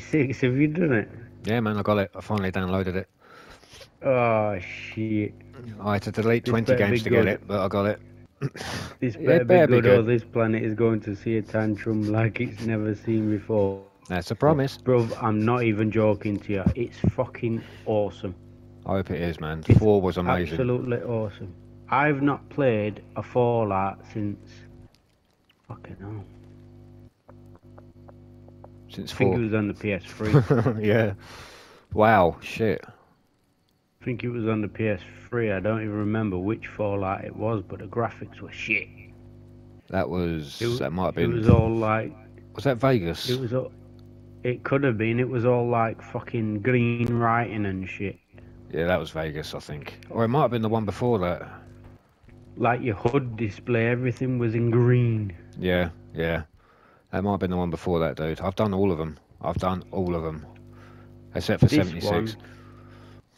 76. Have you done it? Yeah, man, I got it. I finally downloaded it. Oh shit! I had to delete This 20 games to get it, but I got it. This better, better be be good, or this planet is going to see a tantrum like it's never seen before. That's a promise. bro. I'm not even joking to you. It's fucking awesome. I hope it is, man. It's Four was amazing. Absolutely awesome. I've not played a Fallout since. Fucking hell. Since I think it was on the PS3. yeah. Wow, shit. I think it was on the PS3. I don't even remember which Fallout it was, but the graphics were shit. That was. It, that might have been. it was all like. Was that Vegas? It was all. It could have been. It was all like fucking green writing and shit. Yeah, that was Vegas, I think. Or it might have been the one before that. Like your HUD display, everything was in green. Yeah, yeah. That might have been the one before that, dude. I've done all of them. I've done all of them. Except for This 76. one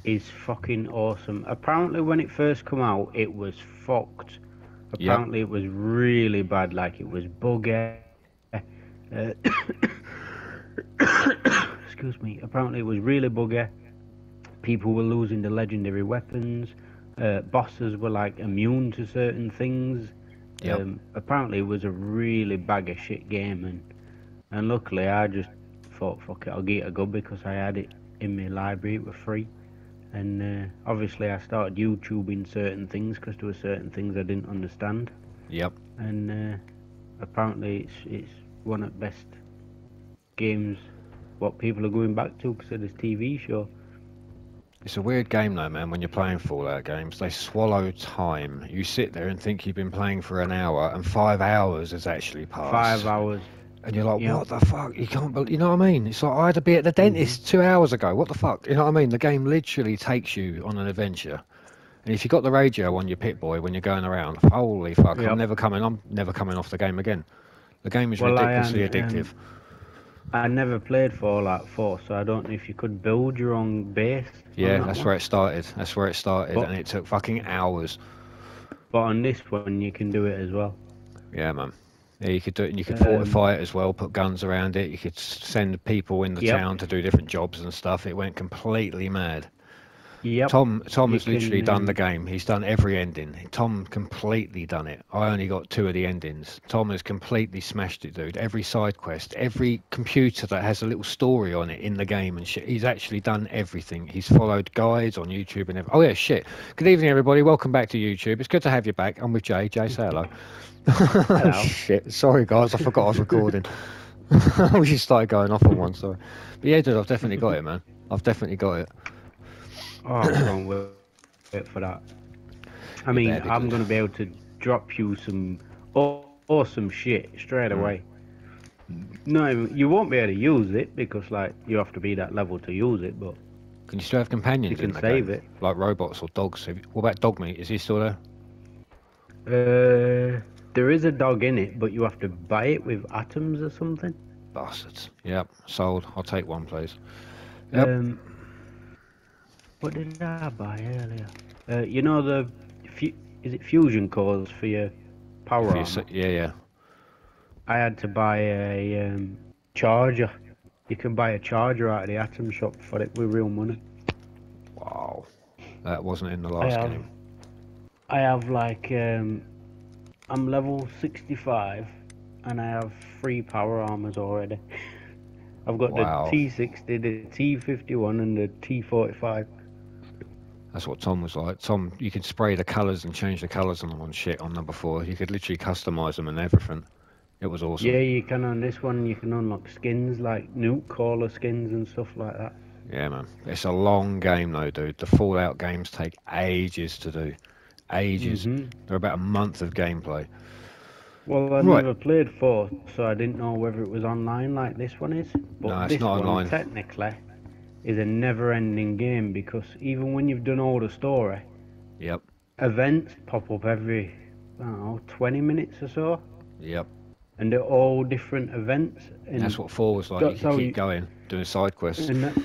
is fucking awesome. Apparently, when it first come out, it was fucked. Yep. Apparently, it was really bad. Like it was buggy. Uh, excuse me. Apparently, it was really buggy. People were losing the legendary weapons. Uh, bosses were like immune to certain things. Yep. Um, apparently, it was a really bag of shit game, and and luckily, I just thought, fuck it, I'll get it a go because I had it in my library. It was free, and uh, obviously, I started YouTubing certain things because there were certain things I didn't understand, Yep. and uh, apparently, it's it's one of the best games what people are going back to because of this TV show. It's a weird game though, man. When you're playing Fallout games, they swallow time. You sit there and think you've been playing for an hour, and five hours has actually passed. Five hours. And you're like, Yeah. what the fuck? You can't believe. You know what I mean? It's like I had to be at the dentist two hours ago. What the fuck? You know what I mean? The game literally takes you on an adventure. And if you got the radio on your Pip-Boy when you're going around, holy fuck! Yep. I'm never coming. I'm never coming off the game again. The game is Well, ridiculously am, um, addictive. I never played Fallout 4, so I don't know if you could build your own base. yeah, that that's one. where it started. That's where it started, But- and it took fucking hours. But on this one, you can do it as well. Yeah, man. Yeah, you could do it. and You could Um, fortify it as well. Put guns around it. You could send people in the Yep. town to do different jobs and stuff. It went completely mad. Yep. Tom Tom You has literally can, done um, the game. He's done every ending. Tom completely done it. I only got two of the endings. Tom has completely smashed it, dude. Every side quest, every computer that has a little story on it in the game and shit. He's actually done everything. He's followed guides on YouTube and everything. Oh yeah, shit. Good evening, everybody. Welcome back to YouTube. It's good to have you back. I'm with Jay. Jay, say hello. Hello. shit. Sorry, guys. I forgot I was recording. we just started going off on one. Sorry. But yeah, dude, I've definitely got it, man. I've definitely got it. Oh, I can't wait wait for that. I mean, I'm going to be able to drop you some awesome shit straight Mm. away. No, you won't be able to use it because, like, you have to be that level to use it. But Can you still have companions You can save game? it. Like robots or dogs? What about dog meat? Is he still there? uh, there is a dog in it, but you have to buy it with atoms or something. Bastards. Yep, sold. I'll take one, please. Yep. Um, what did I buy earlier? Uh, you know the, is it fusion cores for your power For your armor? yeah, yeah. I had to buy a um, charger. You can buy a charger out of the Atom shop for it with real money. Wow. That wasn't in the I last have, game. I have like, um, I'm level 65 and I have three power armors already. I've got Wow. the T60, the T51 and the T45. That's what Tom was like. Tom, you could spray the colours and change the colours on them on shit on number four. You could literally customise them and everything. It was awesome. Yeah, you can on this one, you can unlock skins like Nuka-Cola skins and stuff like that. Yeah, man. It's a long game though, dude. The Fallout games take ages to do. Ages. Mhm. They're about a month of gameplay. Well, I Right. never played four, so I didn't know whether it was online like this one is. But No, it's this not one online. technically is a never-ending game because even when you've done all the story, Yep. events pop up every I don't know 20 minutes or so, Yep. and they're all different events. And That's what four was like. You how keep you- going, doing side quests. and, that,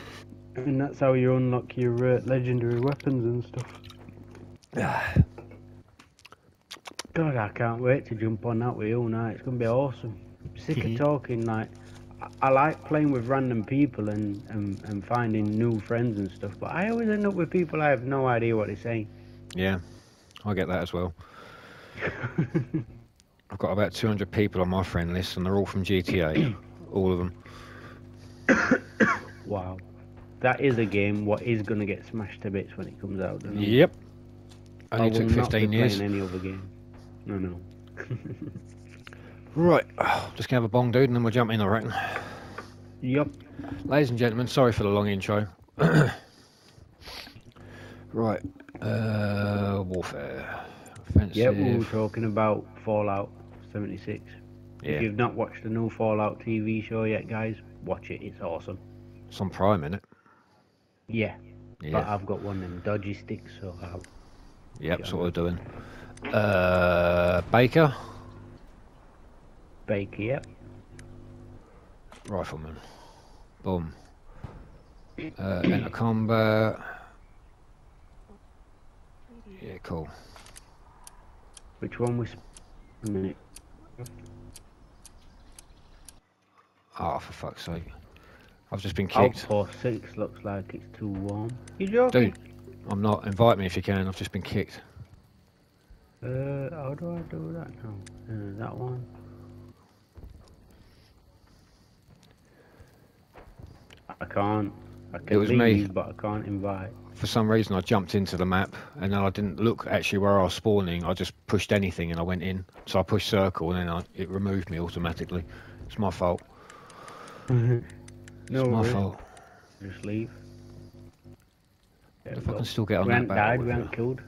and that's how you unlock your uh, legendary weapons and stuff. God, I can't wait to jump on that with you now. It's gonna be awesome. I'm sick of talking. Like, I- I like playing with random people and, and, and finding new friends and stuff, but I always end up with people I have no idea what they're saying. Yeah, I get that as well. I've got about 200 people on my friend list, and they're all from GTA. all of them. wow. That is a game what is going to get smashed to bits when it comes out. Yep. I Only will took not be 15 years. playing any other game. No, no. Right, just gonna have a bong, dude, and then we'll jump in, I reckon. Yep. Ladies and gentlemen, sorry for the long intro. right, uh, warfare, offensive. Yeah, we were talking about Fallout 76. Yeah. If you've not watched the new Fallout TV show yet, guys, watch it. It's awesome. it's on Prime, it. Yeah, but Yeah, I've got one of them dodgy sticks, so I'll... yep, that's what we're doing. Uh, Baker, Baker, yep. rifleman, boom. Uh, enter combat. Yeah, cool. Which one was... A minute. Oh, for fuck's sake. I've just been kicked. Outpost 6 looks like it's too warm. You joking? Dude, I'm not. Invite me if you can. I've just been kicked. Uh, how do I do that now? Uh, that one. I can't. I can was me. leave, but I can't invite. For some reason, I jumped into the map and then I didn't look actually where I was spawning. I just pushed anything and I went in. So I pushed circle and then I, it removed me automatically. It's my fault. no, It's my worries. fault. Just leave. There If I can still get on we that died, with we you. haven't killed.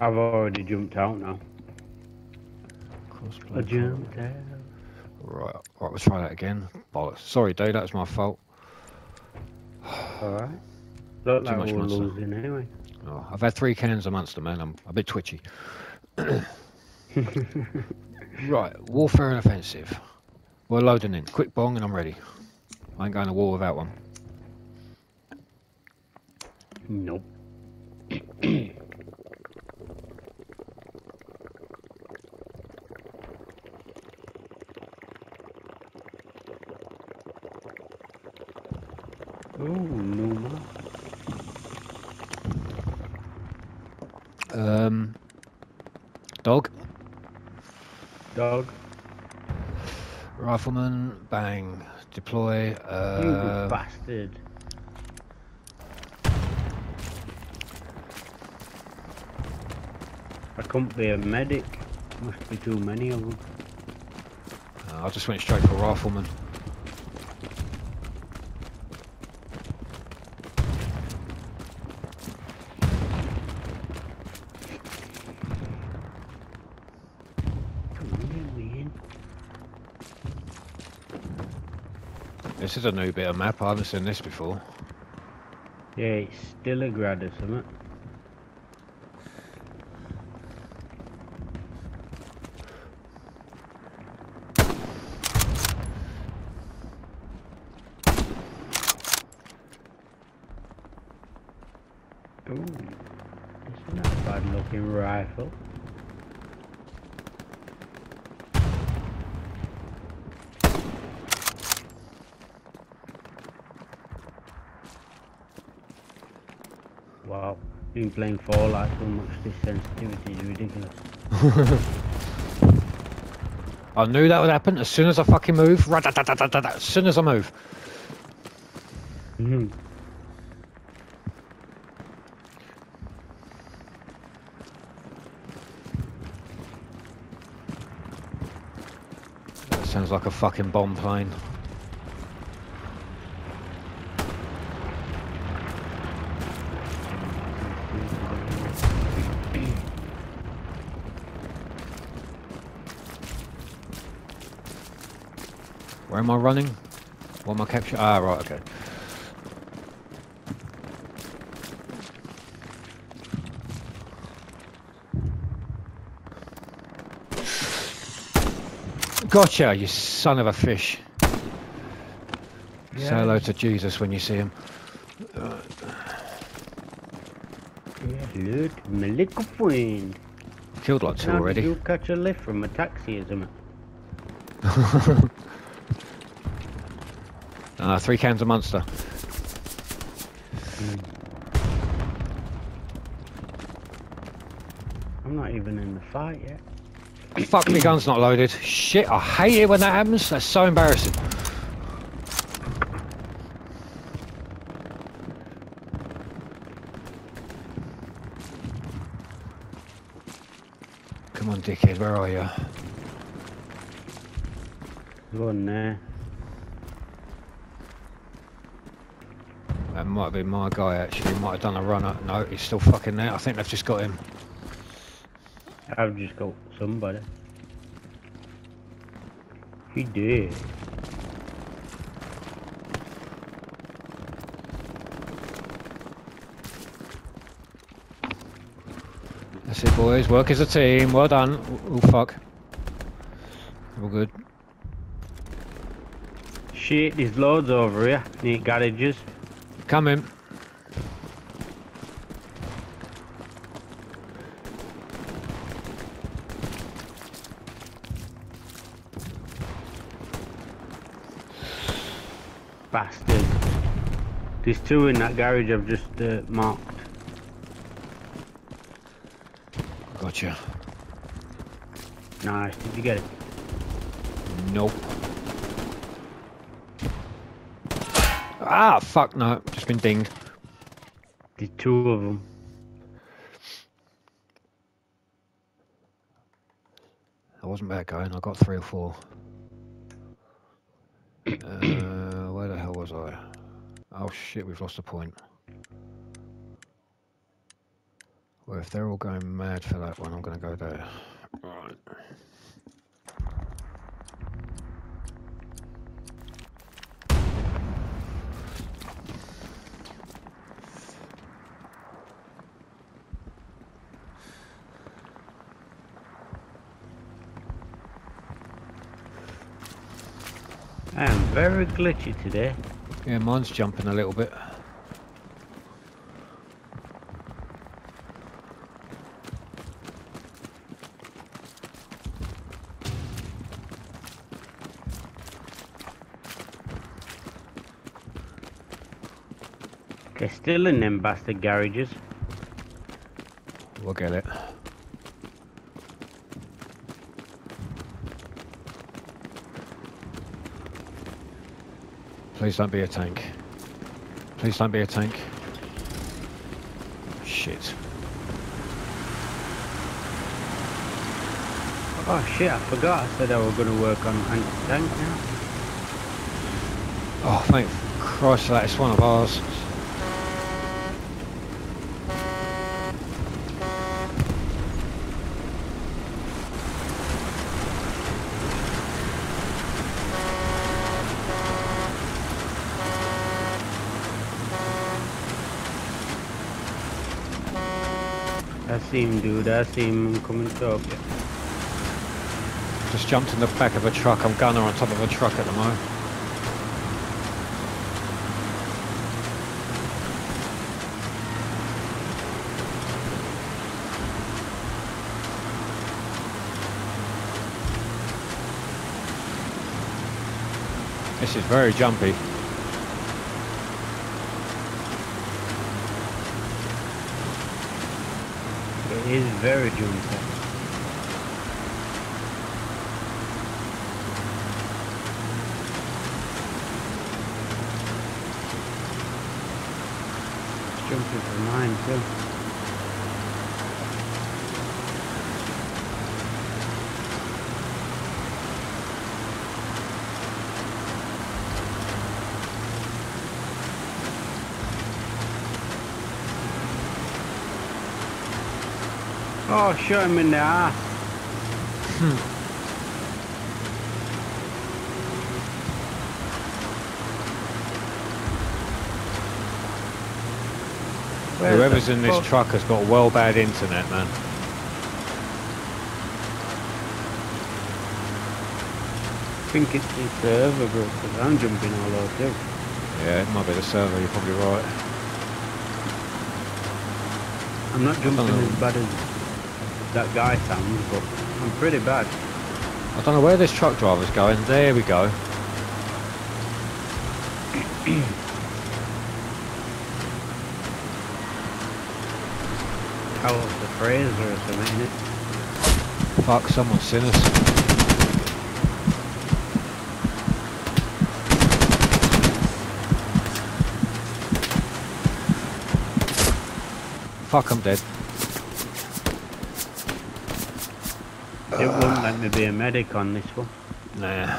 I've already jumped out now. Crossplay I jumped out. Right, right, we'll try that again. Bollocks. Sorry, Dave, that was my fault. Alright. Look Too like much we're monster. losing anyway. Oh, I've had three cans of Monster, man. I'm a bit twitchy. Right, warfare and offensive. We're loading in. Quick bong and I'm ready. I ain't going to war without one. nope. Oh, no. Um, dog, Dog. rifleman, bang, deploy. you Uh, bastard. I couldn't be a medic. Must be too many of them. I just went straight for rifleman. Come on, get me in. This is a new bit of map. I haven't seen this before. Yeah, it's Stalingrad or something. Ooh, it's not a bad looking rifle. Wow, been playing Fallout so much, this sensitivity is ridiculous. I knew that would happen as soon as I fucking move. As soon as I move. Mhm. That sounds like a fucking bomb plane. Where am I running? What am I capturing? Ah, right, okay. Gotcha, you son of a fish. Say hello to Jesus when you see him. Yeah, look, my little friend. Killed like two already. you catch a lift from a taxi isn't something? Uh, three cans of Monster. I'm not even in the fight yet. Fuck, my gun's not loaded. Shit, I hate it when that happens. That's so embarrassing. Come on, dickhead, where are you? Go on there. Might have been my guy actually. He Might have done a runner. No, he's still fucking there. I think they've just got him. I've just got somebody. He did. That's it, boys. Work as a team. Well done. Oh, fuck. All good. Shit, there's loads over here. Neat garages. Come in. Bastard. There's two in that garage I've just uh, marked. Gotcha. Nice. Did you get it? Nope. Ah, fuck no. Just been dinged. The two of them. I wasn't bad going. I got three or four. Uh, where the hell was I? Oh shit, we've lost a point. Well, if they're all going mad for that one, I'm going to go there. Right. I very glitchy today. Yeah, mine's jumping a little bit. They're still in them bastard garages. We'll get it. Please don't be a tank. Please don't be a tank. Shit. Oh shit, I forgot I said I was going to work on anti-tank now. Oh, thank Christ for that. It's one of ours. I see him, dude. I see him coming up. Just jumped in the back of a truck. I'm gunner on top of a truck at the moment. This is very jumpy. It is very. It's jumping for mine too. Oh, shot him in the. Where the Whoever's in this truck has got well bad internet, man. I think it's the server, bro, because I'm jumping all over too. Yeah, it might be the server, you're probably right. I'm not jumping as bad as that guy sounds, but I'm pretty bad. I don't know where this truck driver's going. There we go. How's the Fraser or something? Fuck, someone's seen us. Fuck, I'm dead. It wouldn't let me be a medic on this one. Nah.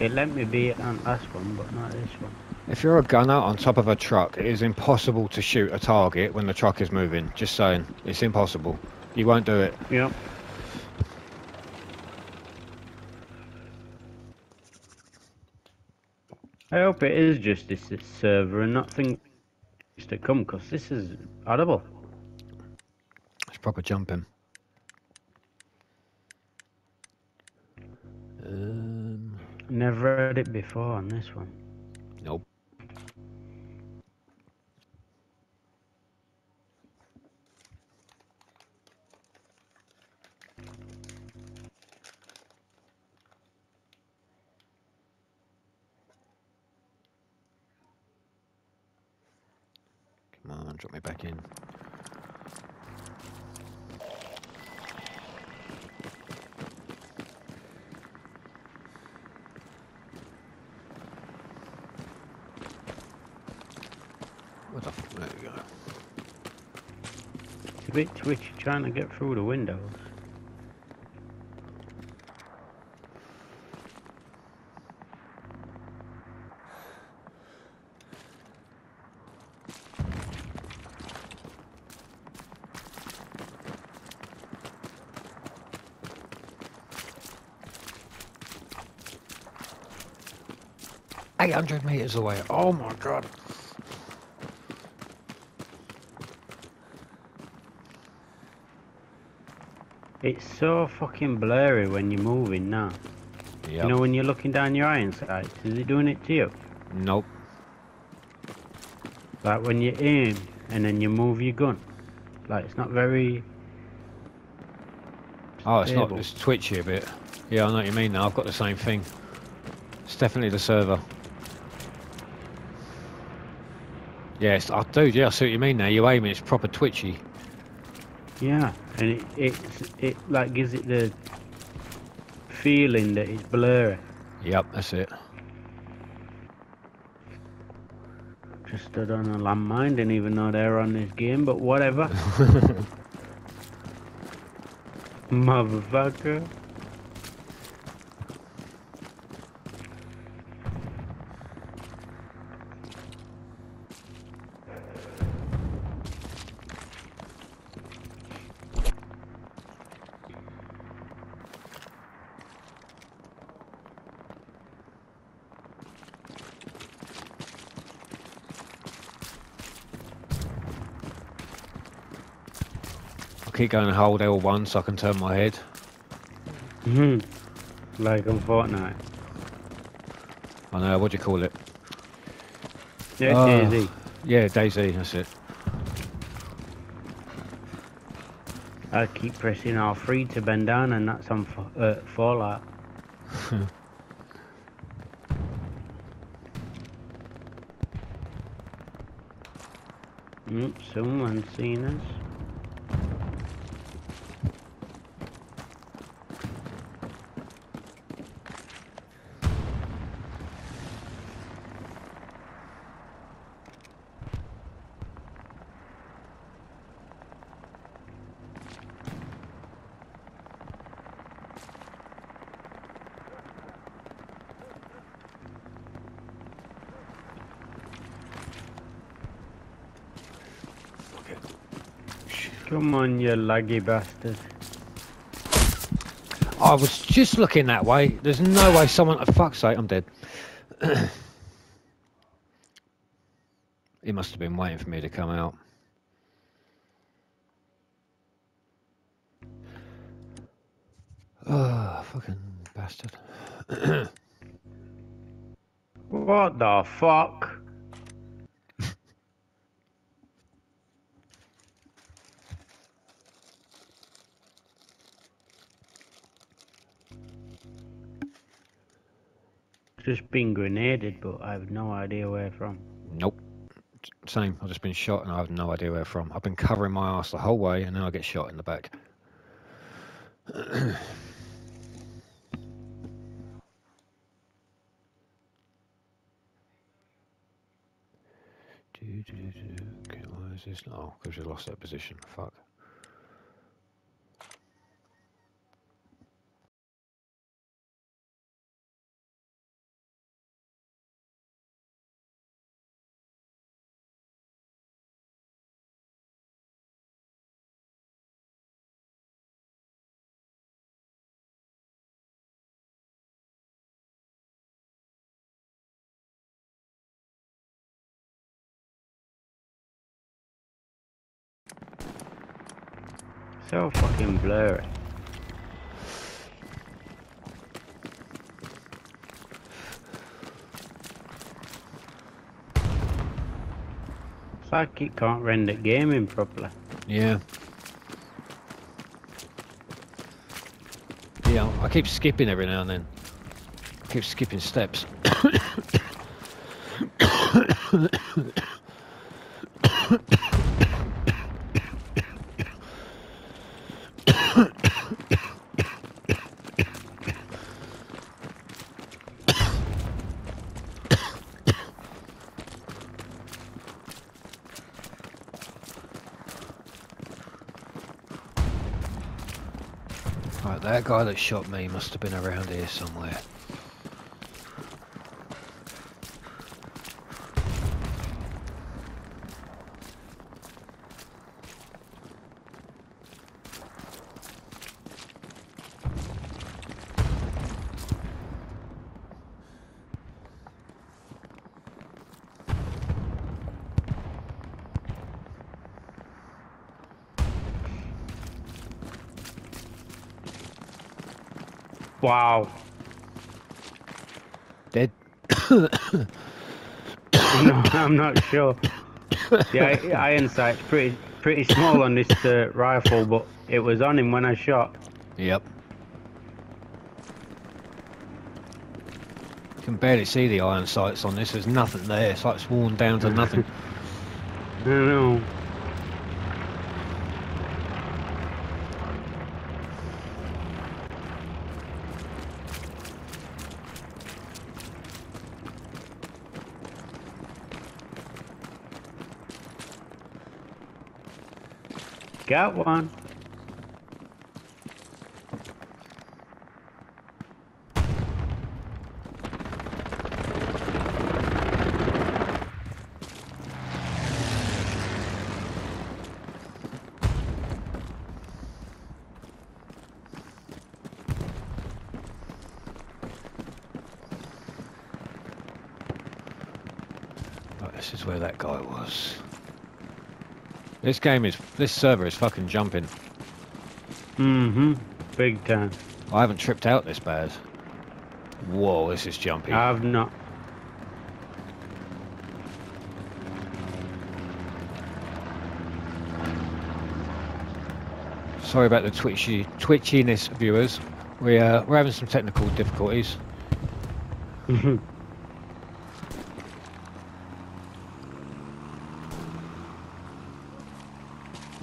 It let me be on last one, but not this one. If you're a gunner on top of a truck, it is impossible to shoot a target when the truck is moving. Just saying. It's impossible. You won't do it. Yep. I hope it is just this, this server and not things to come, because this is audible. It's proper jumping. Um, Never heard it before on this one. nope. Come on, drop me back in. What the there we go. It's a bit twitchy trying to get through the windows. Eight hundred meters away. Oh my god. It's so fucking blurry when you're moving now. Yep. You know when you're looking down your iron sights, is it doing it to you? Nope. Like when you aim and then you move your gun. Like it's not very Oh, it's not it's twitchy a bit. Yeah, I know what you mean now. I've got the same thing. It's definitely the server. Yes, I do. Yeah, I see what you mean now. You aim, it's proper twitchy. Yeah, and it it's, it like gives it the feeling that it's blurry. Yep, that's it. Just stood on a landmine, didn't even know they were on this game, but whatever. Motherfucker. Keep going and hold L1 so I can turn my head. hmm Like on Fortnite. I know, what do you call it? Yeah, Oh. Daisy. Yeah, Daisy, that's it. I keep pressing R3 to bend down, and that's on uh, Fallout. Mm, someone's seen us. Come on, you laggy bastard. I was just looking that way. There's no way someone. For fuck's sake, I'm dead. he must have been waiting for me to come out. Oh, fucking bastard. What the fuck? Just been grenaded, but I have no idea where from. Nope. Same. I've just been shot and I have no idea where from. I've been covering my ass the whole way and then I get shot in the back. Okay, why is this? Oh, because we lost that position. Fuck. So fucking blurry. It's like it can't render gaming properly. Yeah. Yeah, I keep skipping every now and then. I keep skipping steps. Right, that guy that shot me must have been around here somewhere. Wow. Dead? no, I'm not sure. Yeah, iron sight's pretty pretty small on this uh, rifle, but it was on him when I shot. Yep. You can barely see the iron sights on this. There's nothing there. It's like it's worn down to nothing. Got one. Right, this is where that guy was. This game is, this server is fucking jumping. Mm-hmm. Big time. I haven't tripped out this bad. Whoa, this is jumpy. I've not. Sorry about the twitchy twitchiness, viewers. We uh, we're having some technical difficulties. Mhm.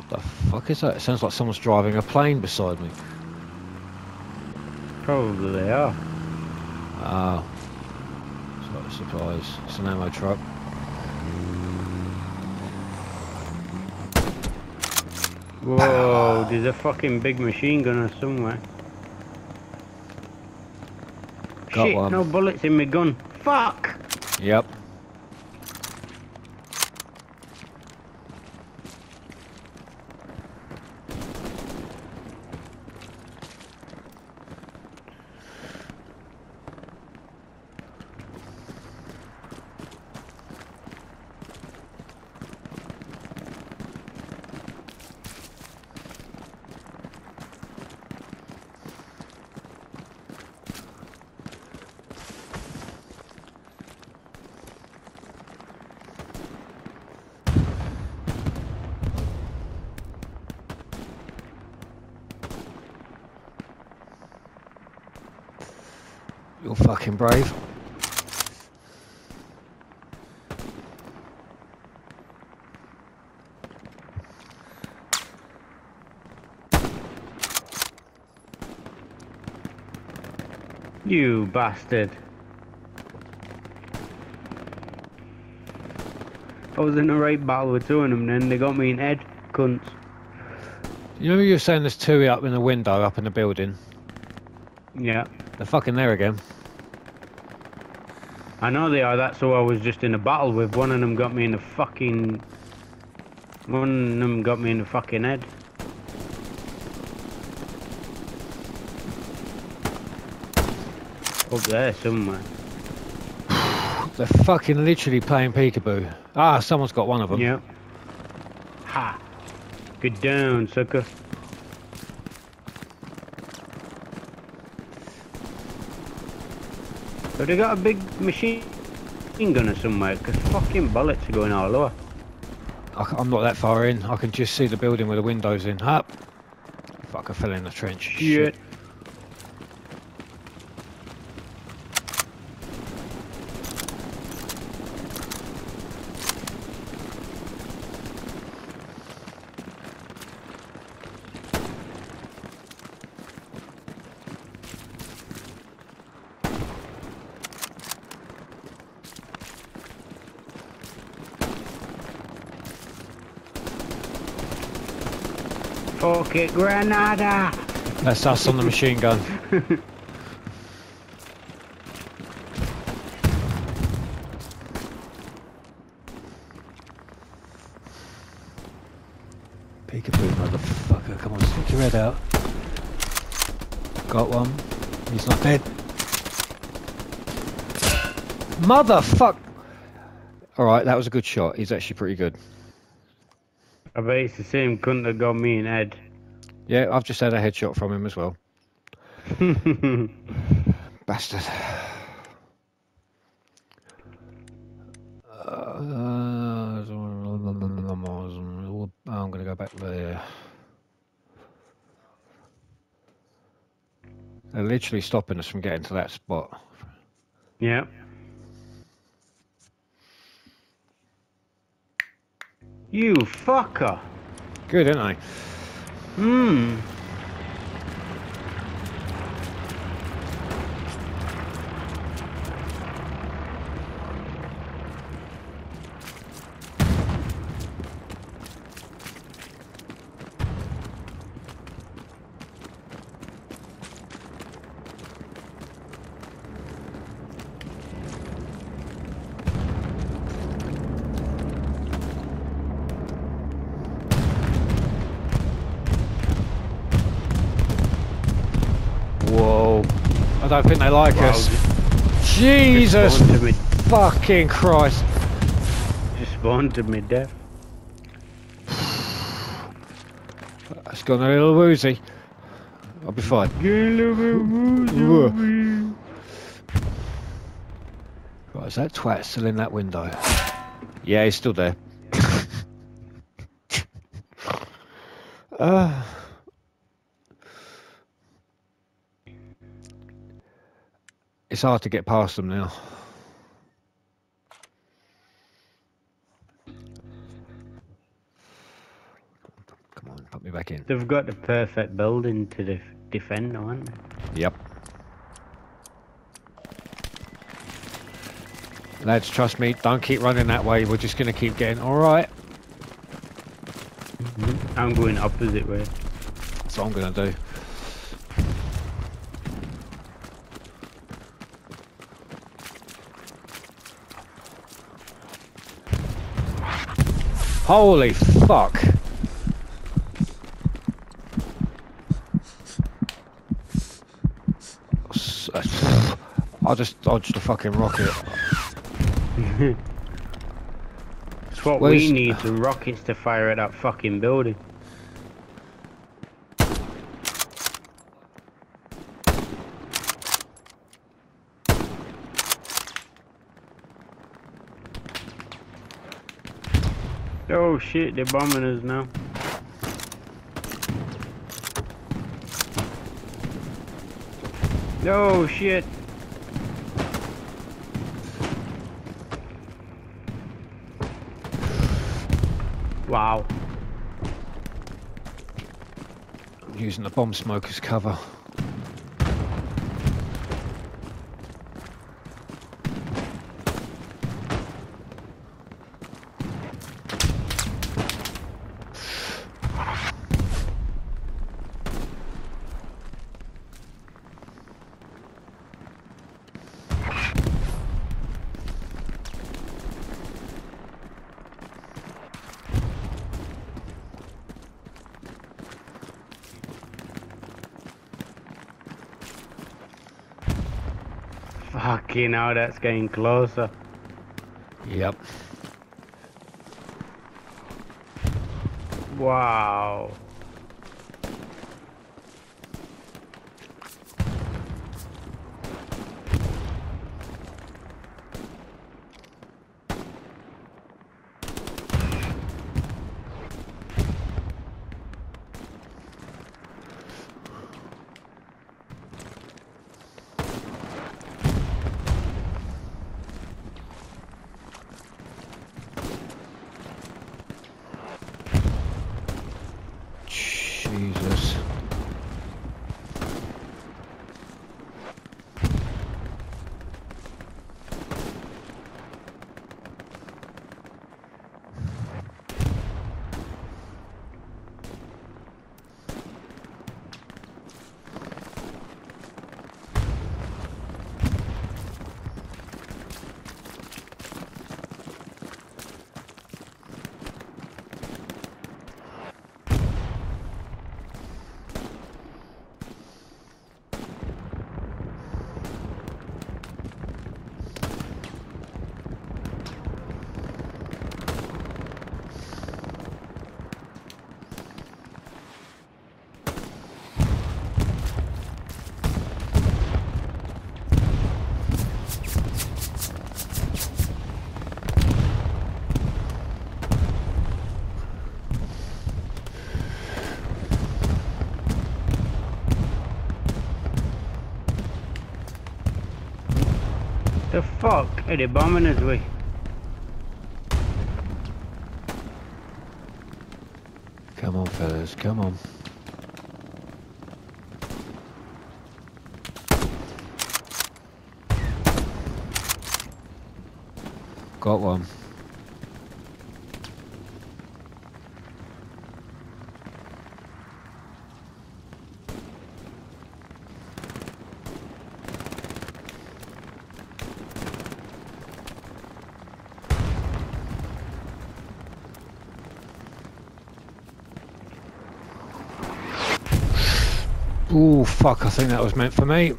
What the fuck is that? It sounds like someone's driving a plane beside me. Probably they are. Ah, it's not a surprise. It's an ammo truck. Whoa, there's a fucking big machine gunner somewhere. Got Shit, one. no bullets in my gun. Fuck! Yep. You're fucking brave. You bastard. I was in the right battle with two of them then, they got me in head, cunts. You remember you were saying there's two up in the window, up in the building? Yeah. They're fucking there again. I know they are, that's who I was just in a battle with. One of them got me in the fucking... One of them got me in the fucking head. Up there somewhere. They're fucking literally playing peekaboo. Ah, someone's got one of them. Yep. Ha! Get down, sucker. Have they got a big machine gunner somewhere? Because fucking bullets are going all over. I, am not that far in. I can just see the building with the windows in. Up. Fuck, I fell in the trench. Shit. Fuck it, Granada! That's us on the machine gun. Peekaboo, motherfucker. Come on, stick your head out. Got one. He's not dead. Motherfuck! Alright, that was a good shot. He's actually pretty good. Bet it's the same cunt that got me in head. Yeah, I've just had a headshot from him as well. Bastard. Uh, I'm going to go back there. They're literally stopping us from getting to that spot. Yeah. You fucker. Good, isn't I? Hmm. I don't think they like wow. us. Jesus fucking Christ. Just spawned to me death. It's gone a little woozy. I'll be fine. Right, is that twat still in that window? Yeah, he's still there. uh, It's hard to get past them now. Come on, put me back in. They've got the perfect building to def defend, haven't they? Yep. Lads, trust me, don't keep running that way. We're just going to keep getting... Alright. Mm -hmm. I'm going opposite way. That's what I'm going to do. Holy fuck. I just dodged a fucking rocket. it's what Where's... we need, the rockets to fire at that fucking building. Oh shit, they're bombing us now. Oh shit. Wow. I'm using the bomb smoke as cover. Fucking hell, that's getting closer. Yep. Wow. Jesus. The fuck? Are they're bombing us way? Come on, fellas, come on. Got one. Ooh, fuck, I think that was meant for me.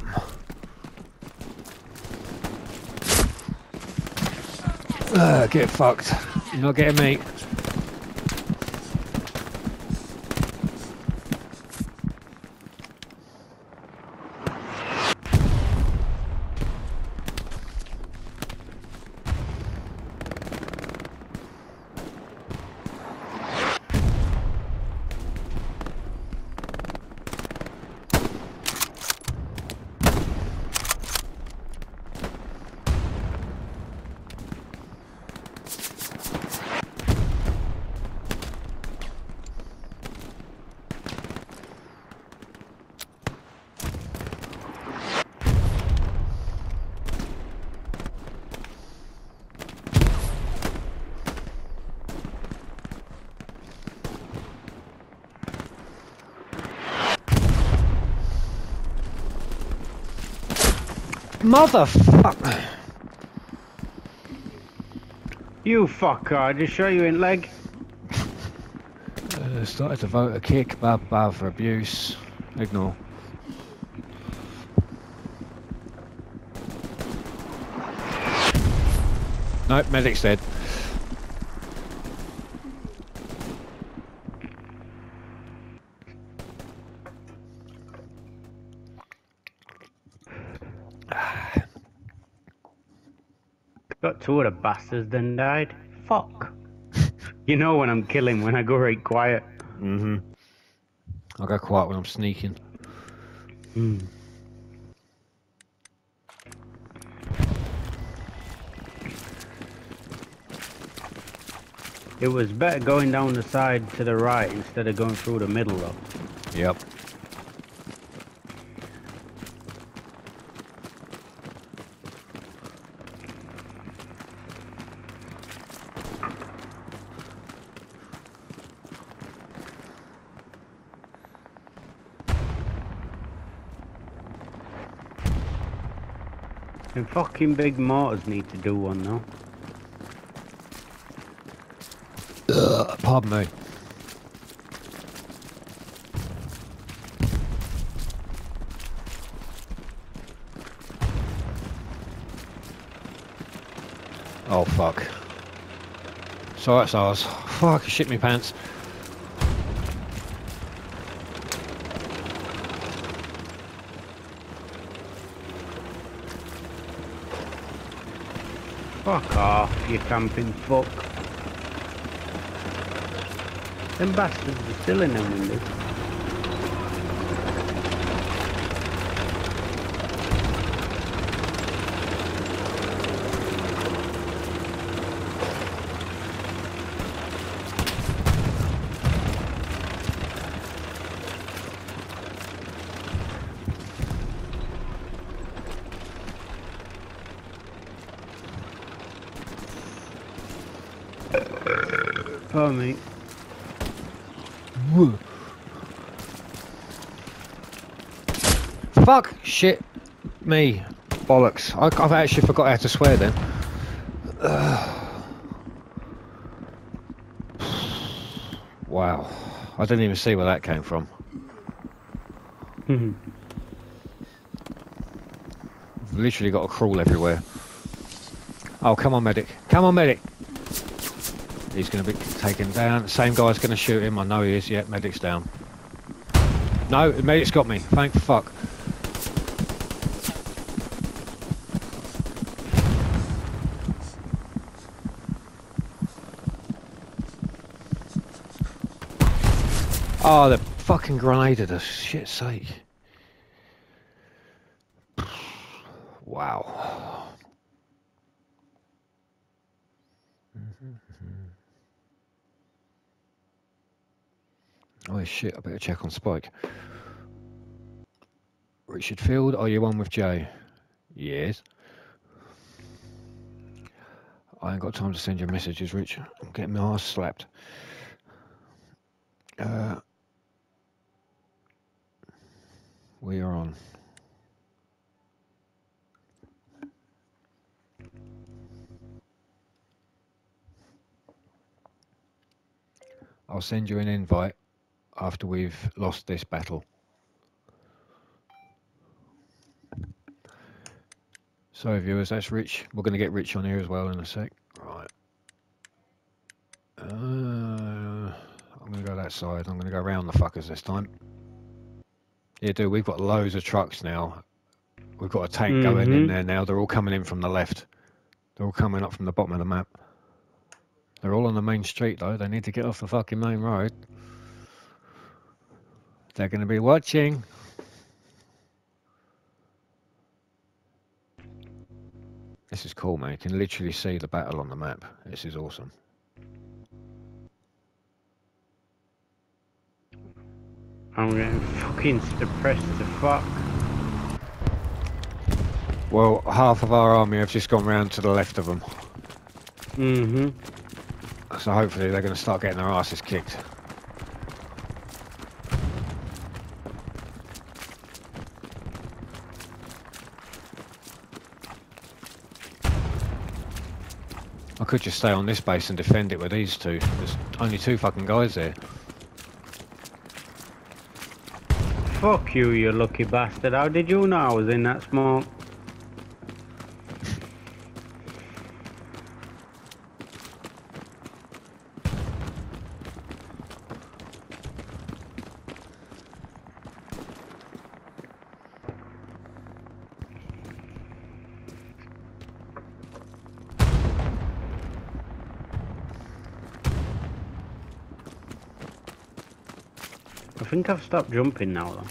Get fucked. You're not getting me. Motherfucker. You fucker, I just show you in leg. Uh, started to vote a kick, bad, bad for abuse. Ignore. Nope, medic's dead. Two of the bastards then died. Fuck. you know when I'm killing when I go right quiet. Mm-hmm. I'll go quiet when I'm sneaking. Hmm. It was better going down the side to the right instead of going through the middle though. Yep. Fucking big mortars need to do one though. Ugh, pardon me. Oh fuck. So that's ours. Fuck, shit me pants. Fuck off, you camping fuck. Them bastards are still in them windows. Pardon me. Fuck! Shit! Me. Bollocks. I, I've actually forgot how to swear then. wow. I didn't even see where that came from. I've literally got to crawl everywhere. Oh, come on, medic. Come on, medic. He's going to be taken down. Same guy's going to shoot him. I know he is. Yeah, medic's down. No, medic's got me. Thank fuck. Oh, the fucking grenaded us. Shit's sake. Wow. Oh shit, I better check on Spike. Richard Field, are you on with Jay? Yes. I ain't got time to send you messages, Rich. I'm getting my ass slapped. Uh, we are on. I'll send you an invite after we've lost this battle. So viewers, that's Rich. We're going to get Rich on here as well in a sec. Right. Uh, I'm going to go that side. I'm going to go around the fuckers this time. Yeah, dude, we've got loads of trucks now. We've got a tank mm -hmm. going in there now. They're all coming in from the left. They're all coming up from the bottom of the map. They're all on the main street though. They need to get off the fucking main road. They're going to be watching. This is cool, man. You can literally see the battle on the map. This is awesome. I'm getting fucking depressed to fuck. Well, half of our army have just gone round to the left of them. Mm-hmm. So hopefully they're going to start getting their asses kicked. I could just stay on this base and defend it with these two. There's only two fucking guys there. Fuck you, you lucky bastard. How did you know I was in that smoke? I think I've stopped jumping now though.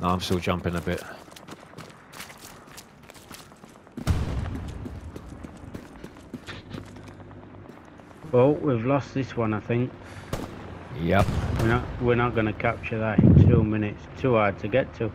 No, I'm still jumping a bit. Well, we've lost this one, I think. Yep. We're not, we're not going to capture that in two minutes. Too hard to get to.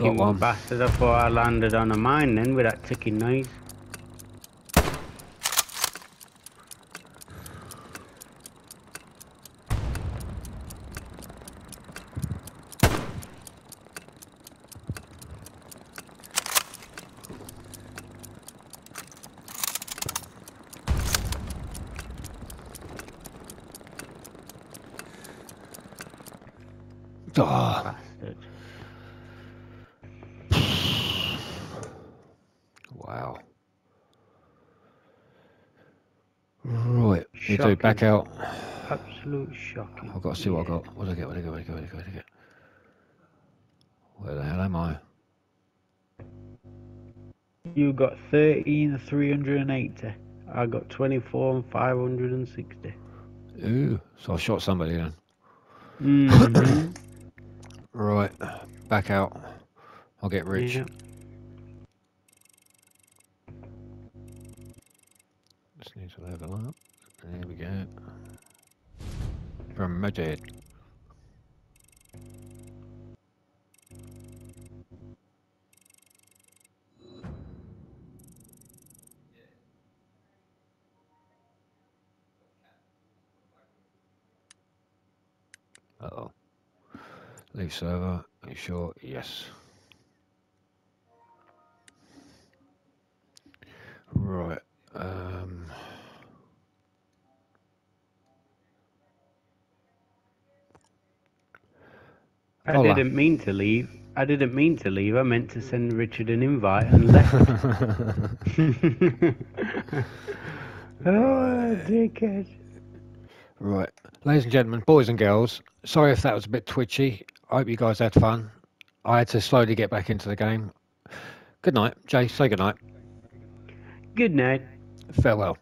Fucking one. bastard, I thought I landed on a mine then with that ticking noise. Oh, Bastard. wow. You do back out. Absolute shocking. I've got to see what I got. What did I get? What did I get? What did I get? What did I get? What did I get? Where the hell am I? You got 13, 380. I got 24 and 560. Ooh, so I shot somebody then. Mhm. Right, back out. I'll get rich. Yeah. Uh oh. Leave server. Are you sure? Yes. Didn't mean to leave. I didn't mean to leave. I meant to send Richard an invite and left. oh, dickhead. Right. Ladies and gentlemen, boys and girls, sorry if that was a bit twitchy. I hope you guys had fun. I had to slowly get back into the game. Good night. Jay, say good night. Good night. Farewell.